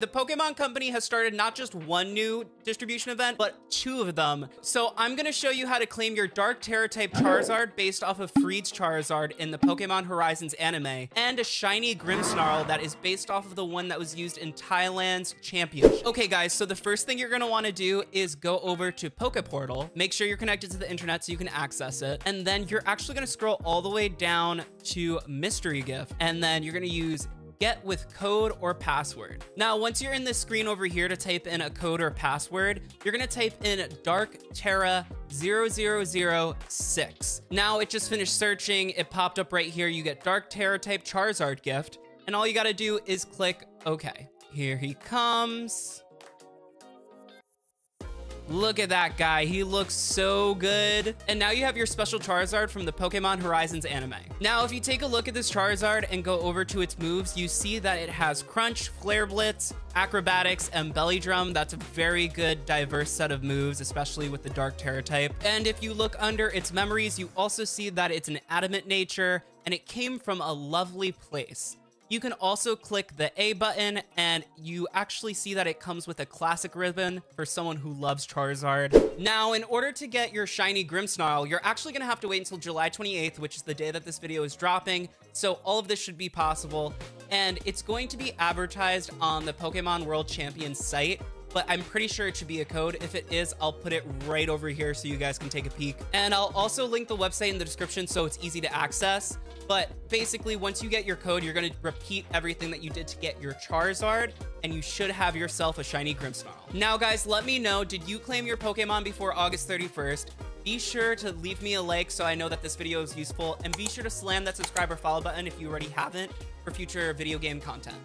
The Pokemon Company has started not just one new distribution event, but two of them. So I'm to show you how to claim your Dark Tera type Charizard based off of Friede's Charizard in the Pokemon Horizons anime, and a shiny Grimmsnarl that is based off of the one that was used in Thailand's championship. Okay guys, so the first thing you're want to do is go over to Pokeportal, make sure you're connected to the internet so you can access it, and then you're actually to scroll all the way down to Mystery Gift, and then you're to use get with code or password. Now, once you're in this screen over here to type in a code or password, you're gonna type in Dark Tera 0006. Now it just finished searching, it popped up right here, you get Dark Tera type Charizard gift, and all you gotta do is click OK. Here he comes. Look at that guy. He looks so good. And now you have your special Charizard from the Pokemon Horizons anime. Now, if you take a look at this Charizard and go over to its moves, you see that it has Crunch, Flare Blitz, Acrobatics, and Belly Drum. That's a very good, diverse set of moves, especially with the Dark Tera type. And if you look under its memories, you also see that it's an adamant nature, and it came from a lovely place. You can also click the A button and you actually see that it comes with a classic ribbon for someone who loves Charizard. Now, in order to get your shiny Grimmsnarl, you're actually gonna have to wait until July 28th, which is the day that this video is dropping. So all of this should be possible. And it's going to be advertised on the Pokemon World Champions site but I'm pretty sure it should be a code. If it is, I'll put it right over here so you guys can take a peek. And I'll also link the website in the description so it's easy to access. But basically, once you get your code, you're to repeat everything that you did to get your Charizard, and you should have yourself a shiny Grimmsnarl. Now, guys, let me know, did you claim your Pokemon before August 31st? Be sure to leave me a like so I know that this video is useful, and be sure to slam that subscribe or follow button if you already haven't for future video game content.